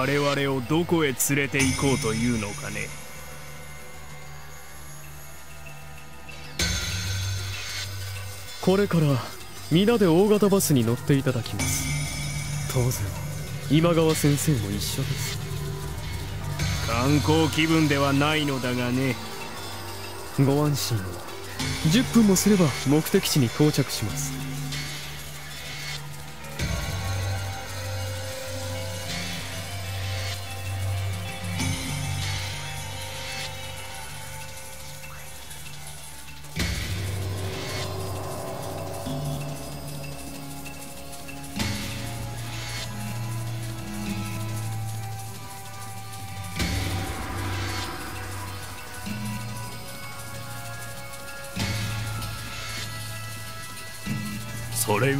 我々をどこへ連れて行こうというのかね。これから皆で大型バスに乗っていただきます。当然今川先生も一緒です。観光気分ではないのだがね。ご安心を。10分もすれば目的地に到着します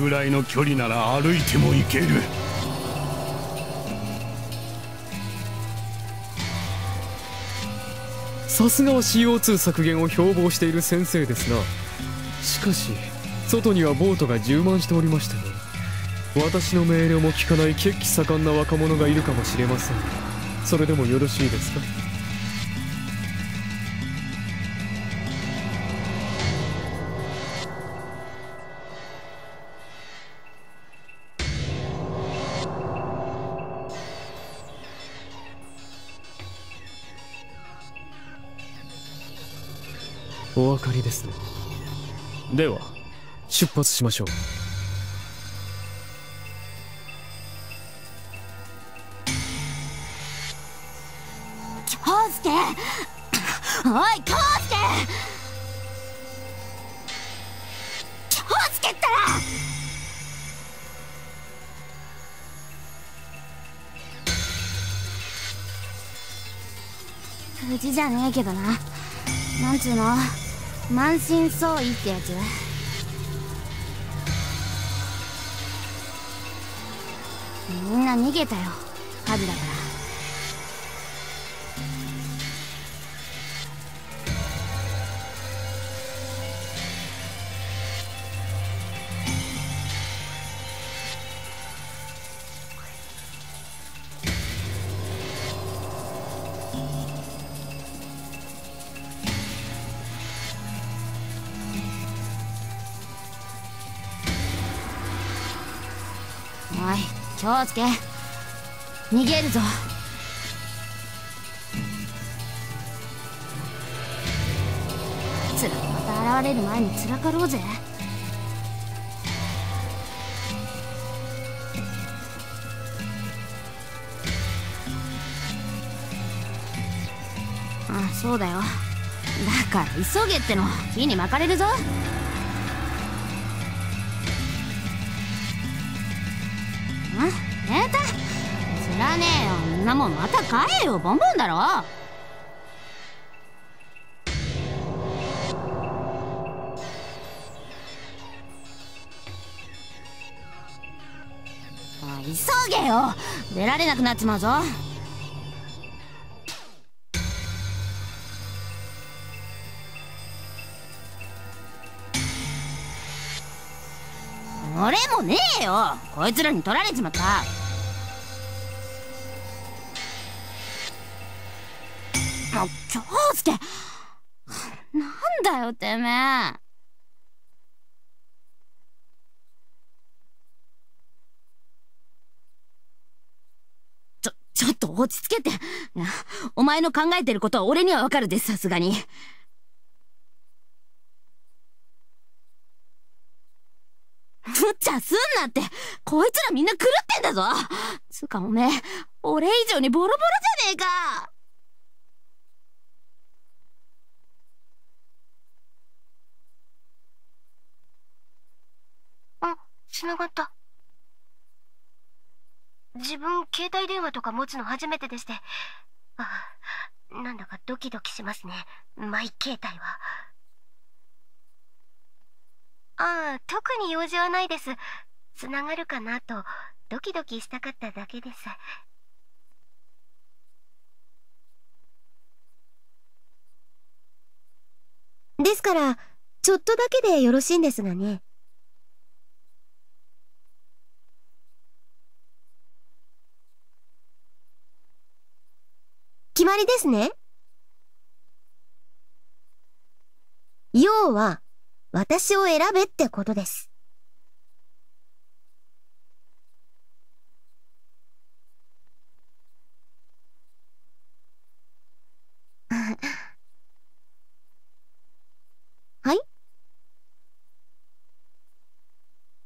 ぐらいの距離なら歩いても行ける。さすがは CO2 削減を標榜している先生ですな。しかし外にはボートが充満しておりましてね。私の命令も聞かない血気盛んな若者がいるかもしれません。それでもよろしいですか？お分かりですね。では出発しましょう。京介おい京介京介ったら無事じゃねえけどな。なんつうの？満身創痍ってやつ。みんな逃げたよ。数だから。京介逃げるぞ。あいつらまた現れる前に散らかろうぜ。あそうだよ。だから急げっての。火に巻かれるぞ。もまた買えよボンボンだろ。あ急げよ。出られなくなっちまうぞ。俺もねえよ。こいつらに取られちまった。だよてめえ。ちょちょっと落ち着けて。お前の考えてることは俺にはわかるですさすがに。無茶すんなって。こいつらみんな狂ってんだぞ。つうかおめえ俺以上にボロボロじゃねえかあ、繋がった。自分、携帯電話とか持つの初めてでして。あ、なんだかドキドキしますね。マイ携帯は。ああ、特に用事はないです。繋がるかなと、ドキドキしたかっただけです。ですから、ちょっとだけでよろしいんですがね。決まりですね。要は、私を選べってことです。はい？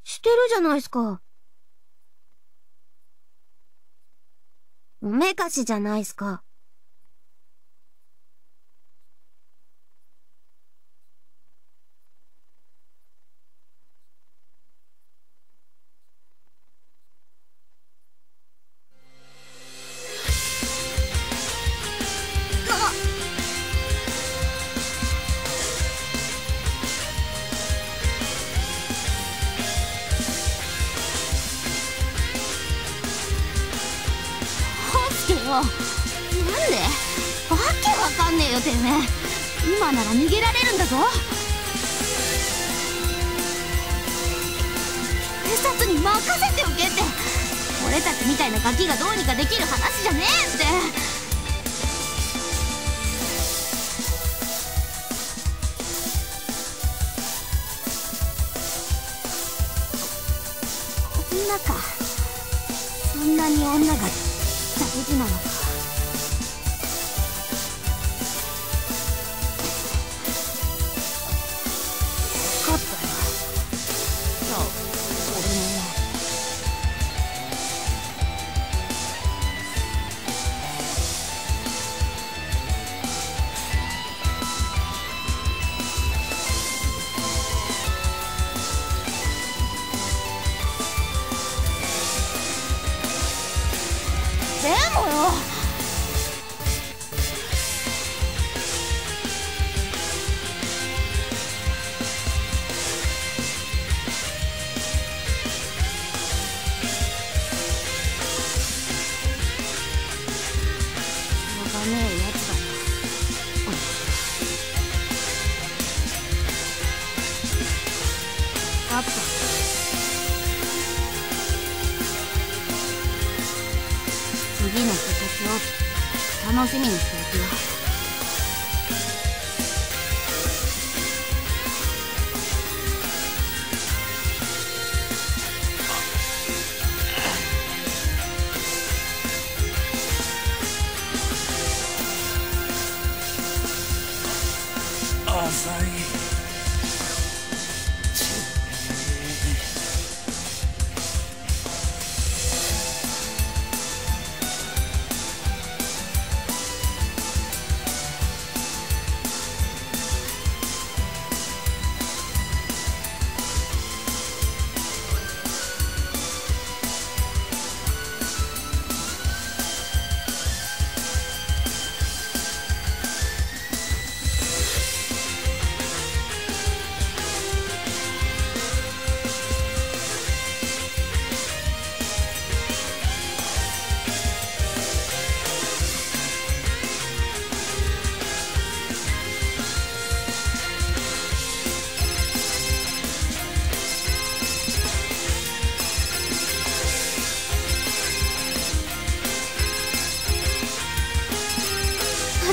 してるじゃないすか。おめかしじゃないすか。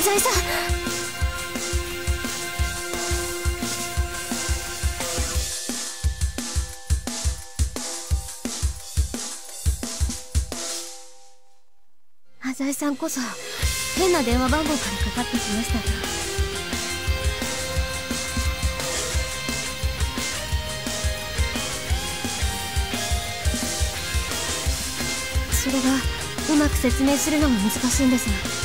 浅井さん。浅井さんこそ変な電話番号からかかってきましたが。それがうまく説明するのも難しいんです。が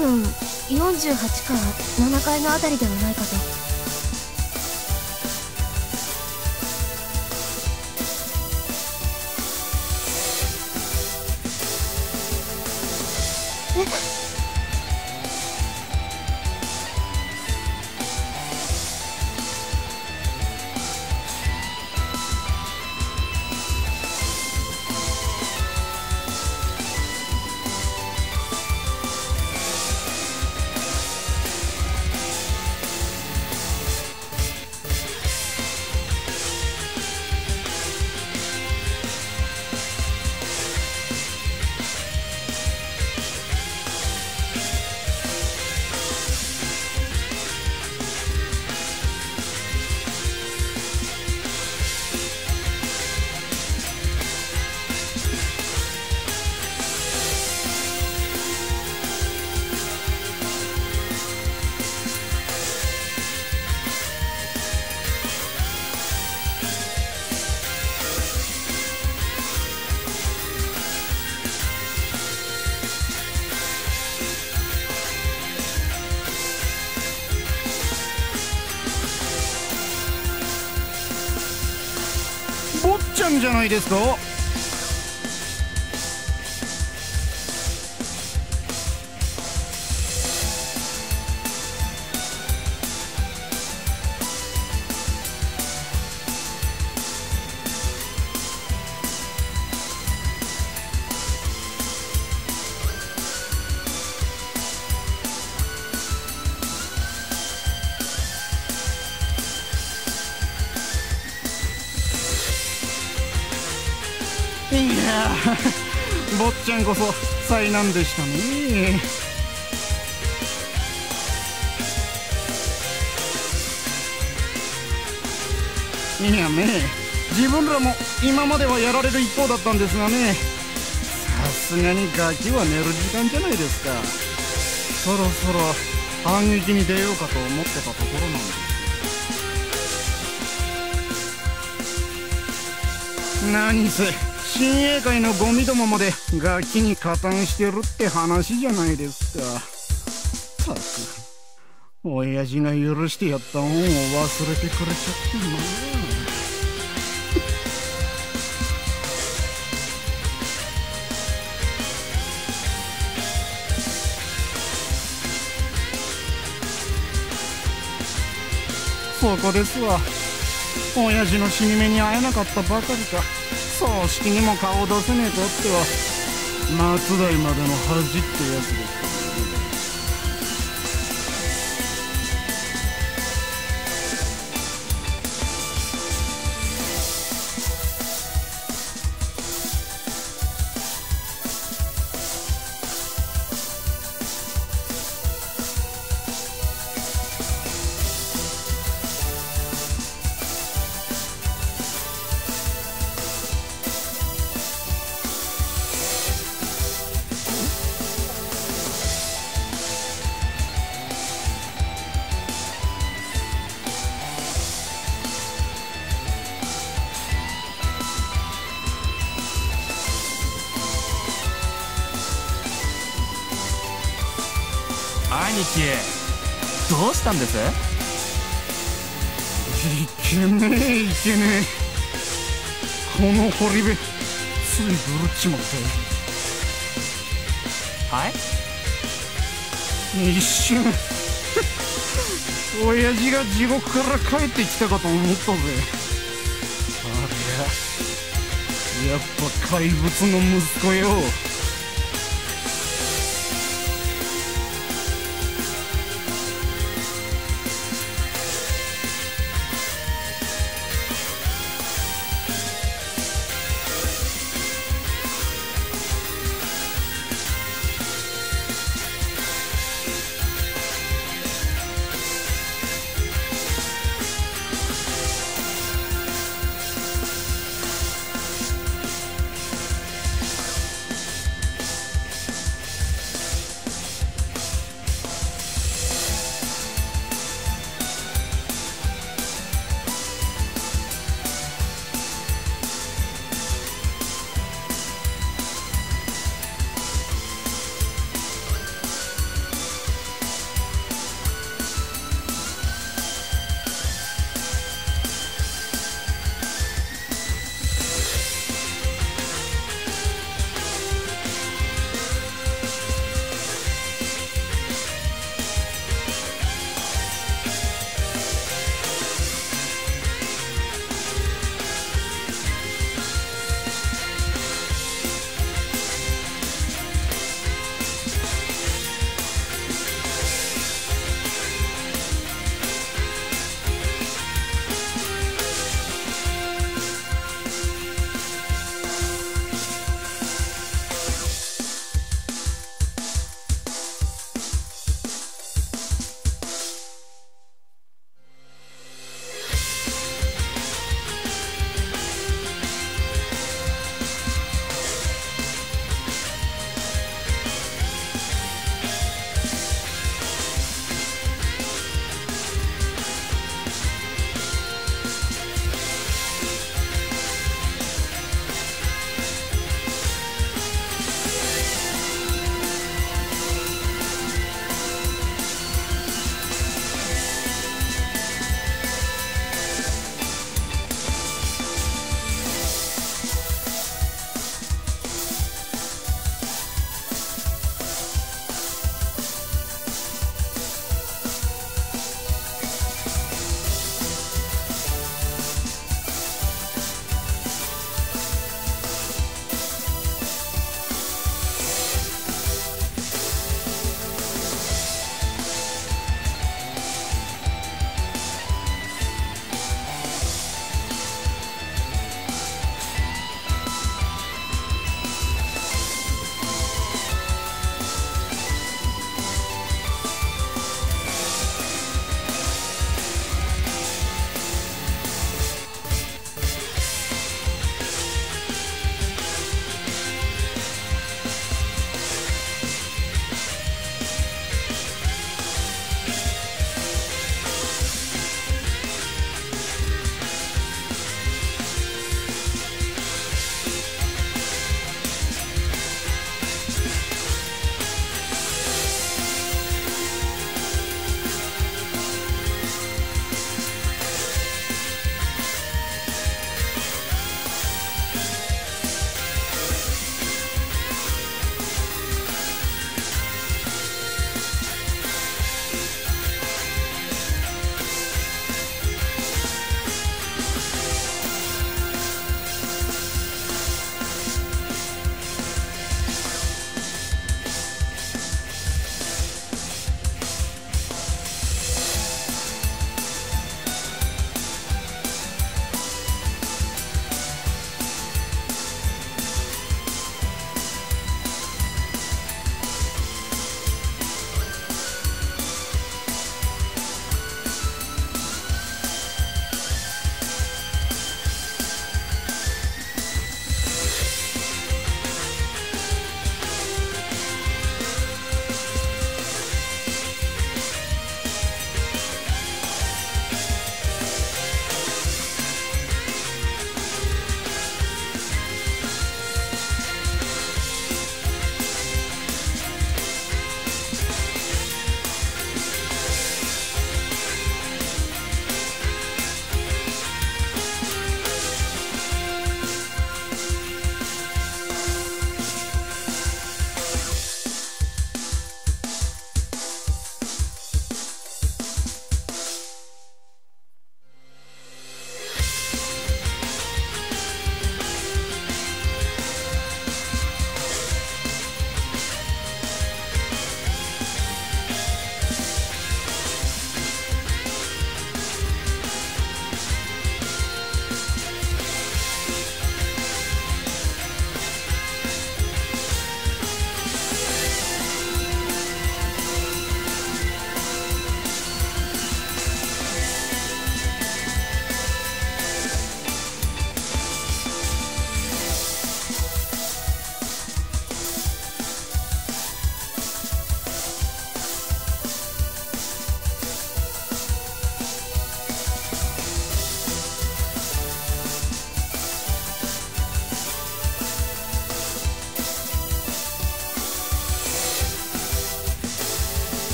分48か7階の辺りではないかと。んじゃないですか？こそ災難でしたね。いやね自分らも今まではやられる一方だったんですがねさすがにガキは寝る時間じゃないですか。そろそろ反撃に出ようかと思ってたところなんです。何せ親衛会のゴミどもまでガキに加担してるって話じゃないですか。たく親父が許してやった恩を忘れてくれちゃってなそこですわ親父の死に目に会えなかったばかりか。葬式にも顔を出せねえとっては松代までの恥ってやつで兄貴どうしたんです？いけねえいけねえ。この堀部ついぶるっちまったはい？一瞬。親父が地獄から帰ってきたかと思ったぜ。ありゃやっぱ怪物の息子よ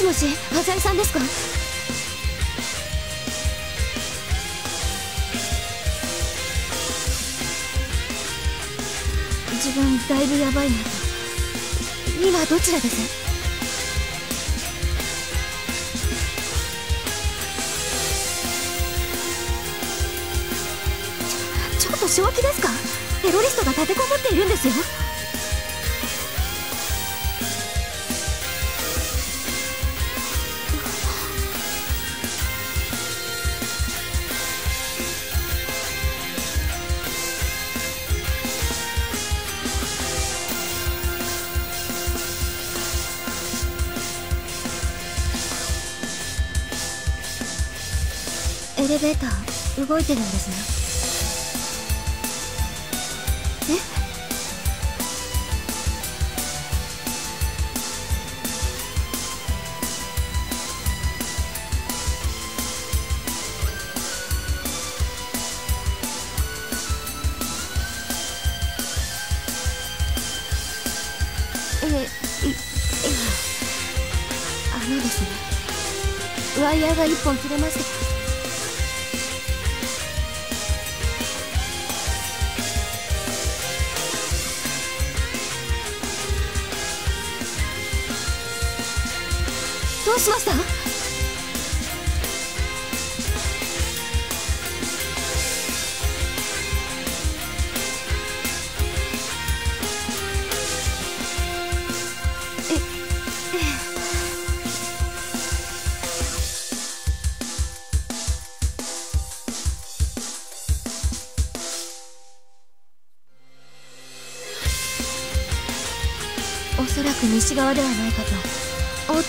しもし浅井さんですか？自分だいぶやばいなと。今どちらです？ちょちょっと正気ですか？テロリストが立てこもっているんですよ。動いてるんですね。え？えいいやあのですね。ワイヤーが一本切れまして。しました？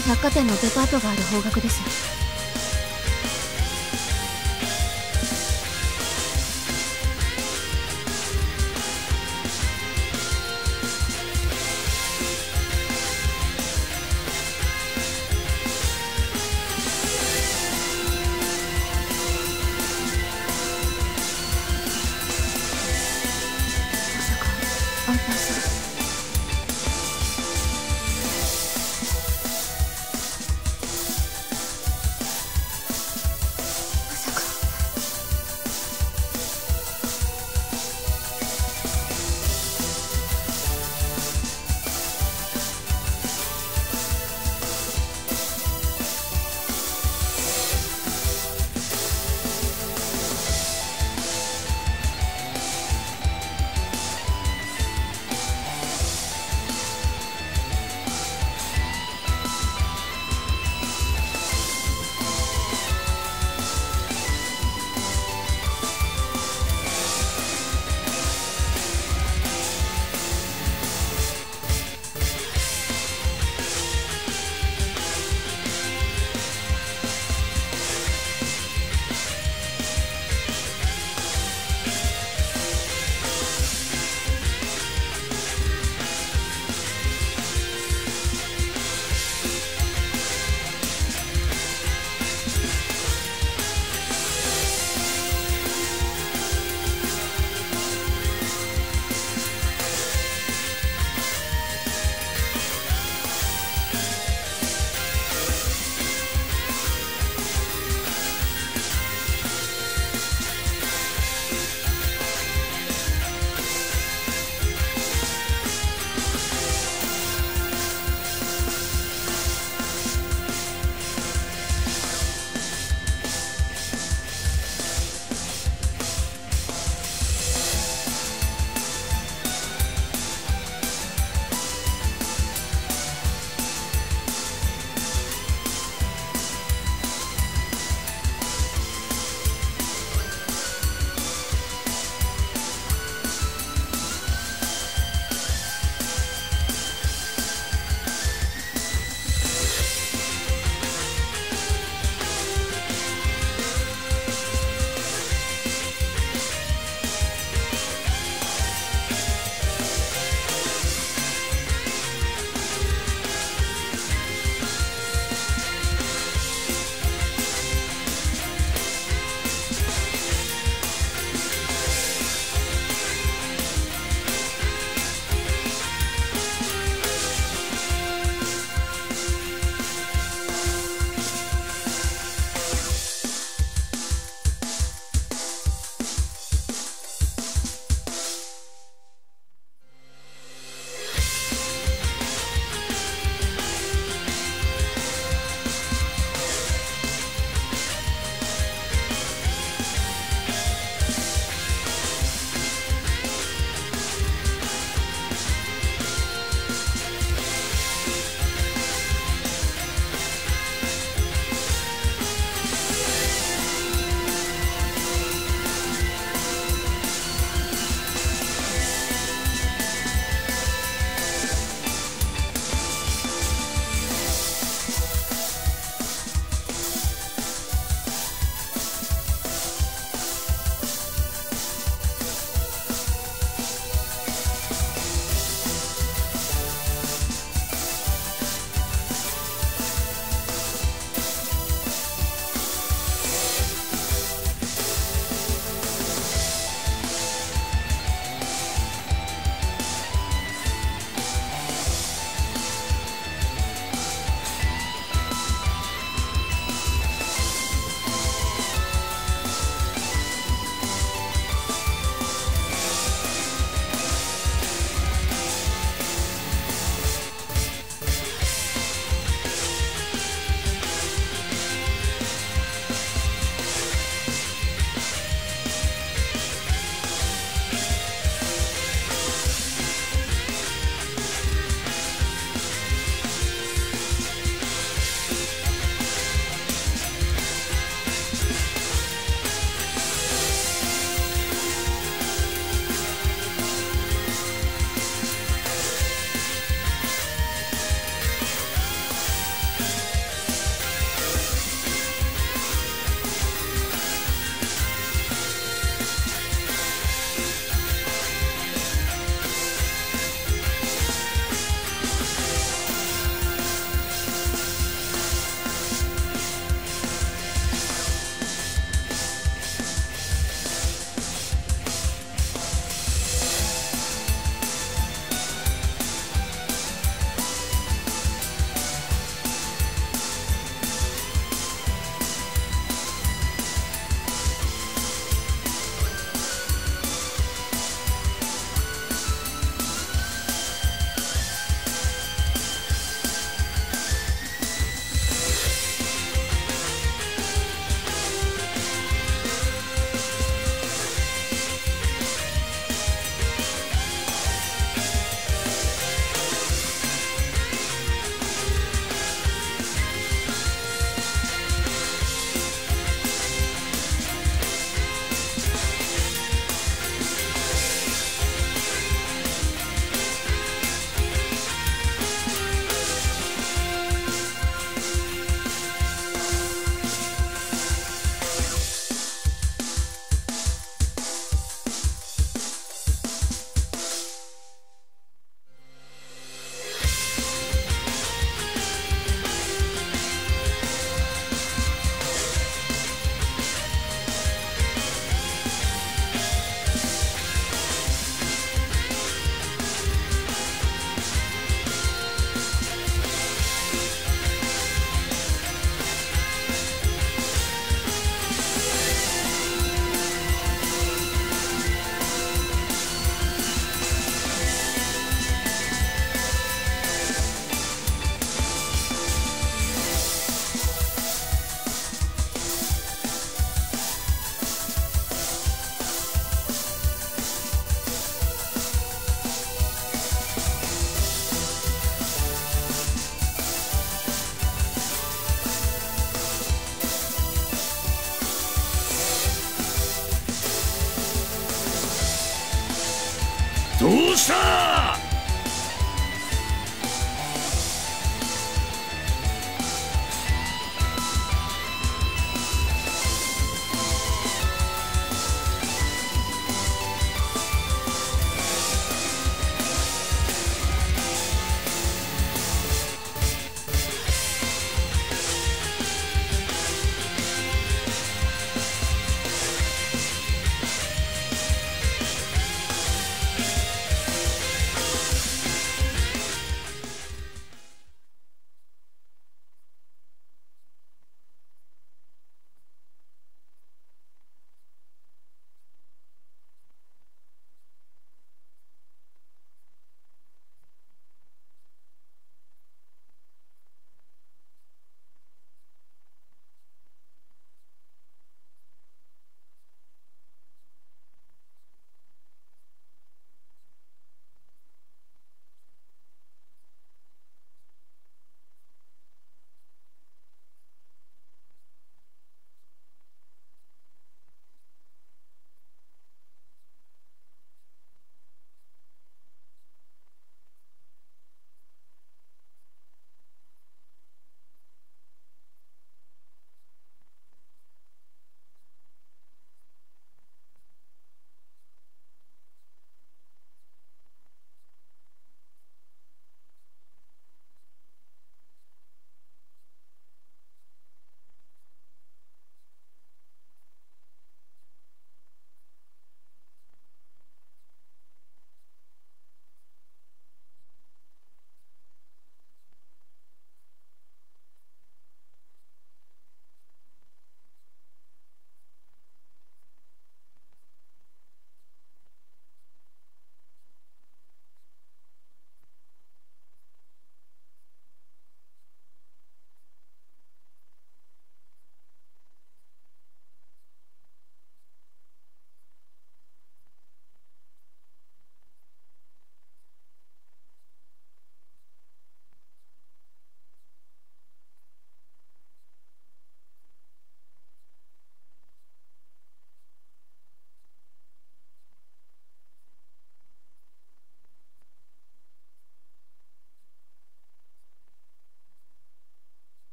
百貨店のデパートがある方角です。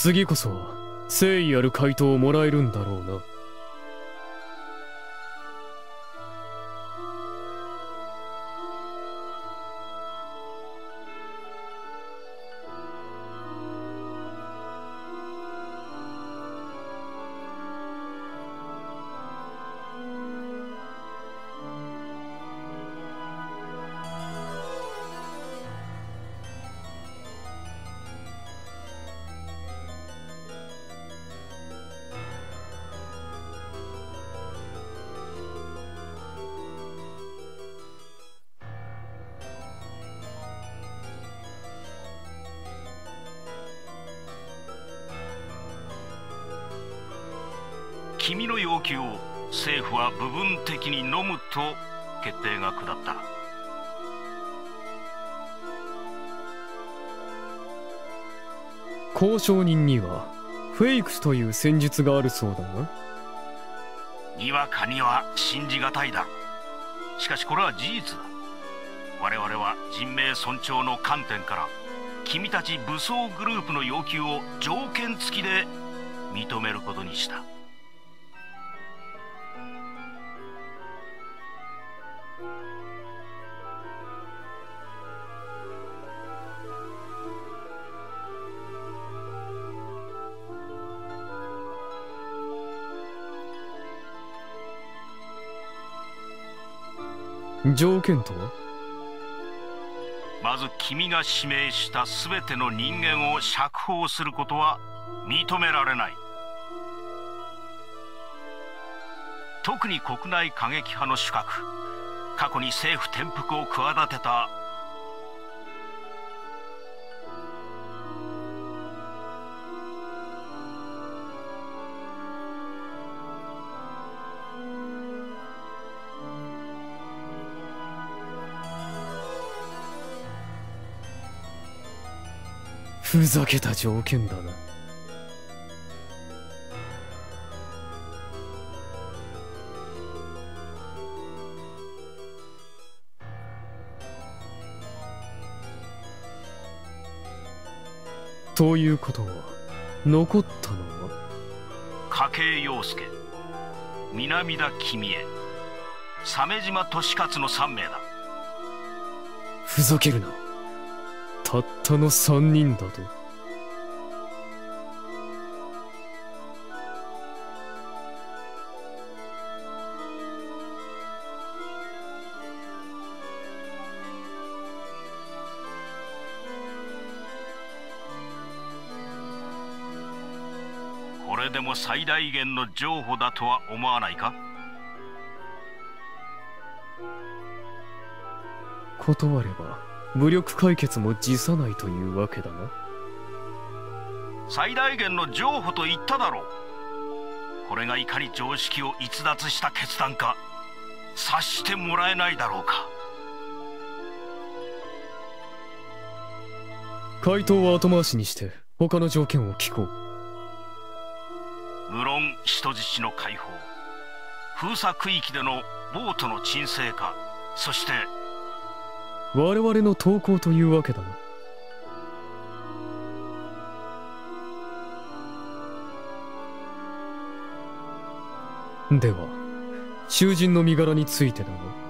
次こそ誠意ある回答をもらえるんだろうな。商人にはフェイクスという戦術があるそうだがにわかには信じがたいだ。しかしこれは事実だ。我々は人命尊重の観点から君たち武装グループの要求を条件付きで認めることにした。条件とは？まず君が指名した全ての人間を釈放することは認められない。特に国内過激派の主格過去に政府転覆を企てたふざけた条件だな。ということは残ったのは？筧陽介。南田君江鮫島利勝の3名だ。ふざけるなたったの3人だと。これでも最大限の譲歩だとは思わないか？断れば武力解決も辞さないというわけだな。最大限の譲歩と言っただろう。これがいかに常識を逸脱した決断か察してもらえないだろうか。回答は後回しにして他の条件を聞こう。無論人質の解放封鎖区域でのボートの沈静化そして我々の投稿というわけだな。では囚人の身柄についてだが。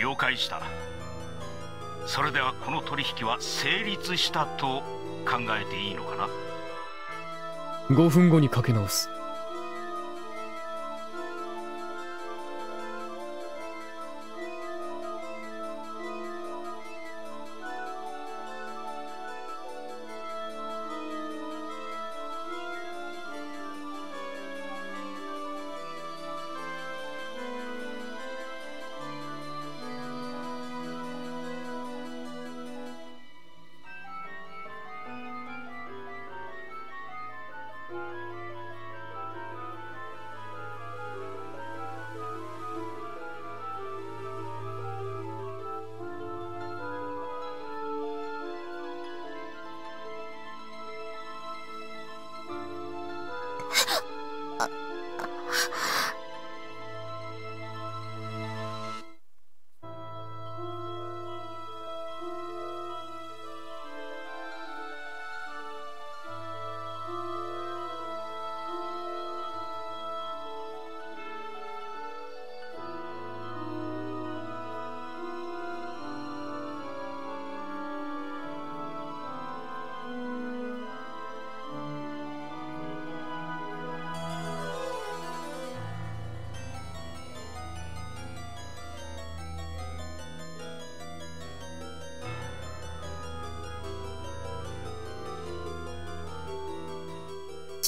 了解した。それではこの取引は成立したと考えていいのかな？5分後にかけ直す。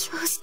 京介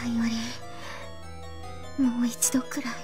バイオリンもう一度くらい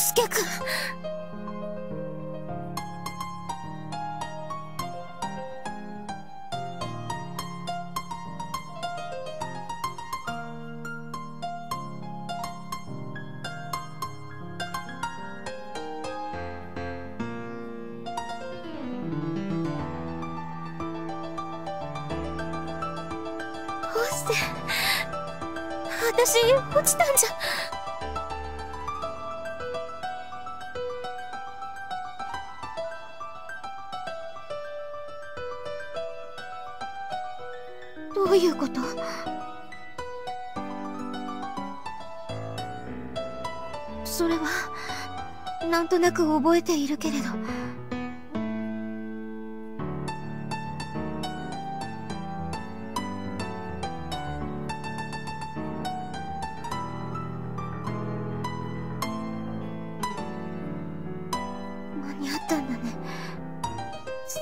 介くんく覚えているけれど。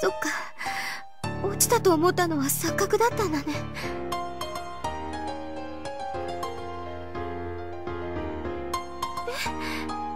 そっか。落ちたと思ったのは錯覚だったんだね。え？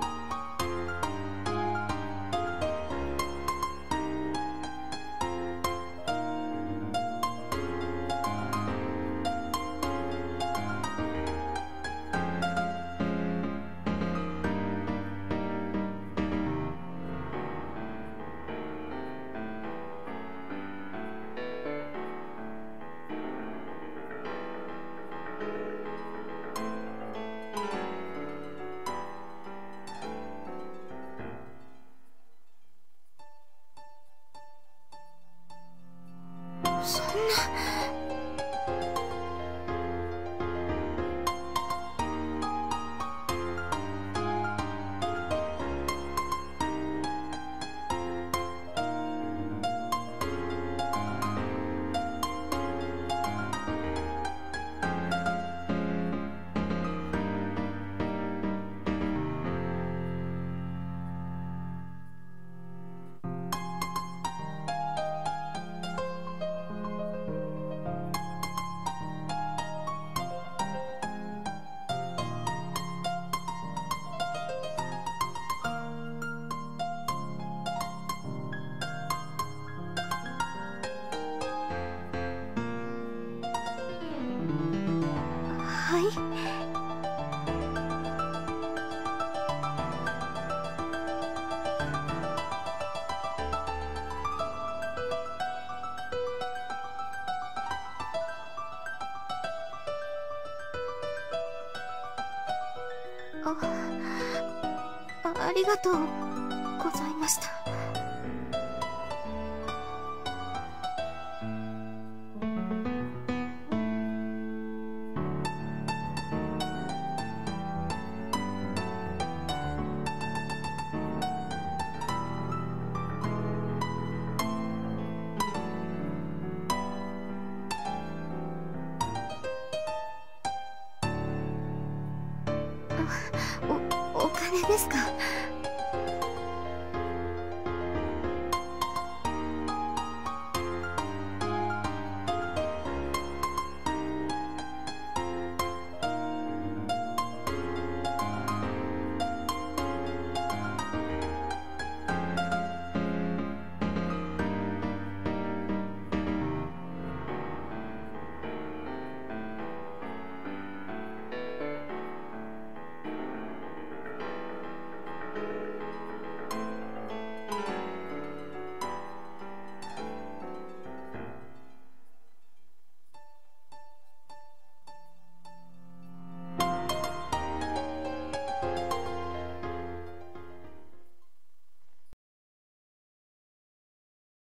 ありがとうございました。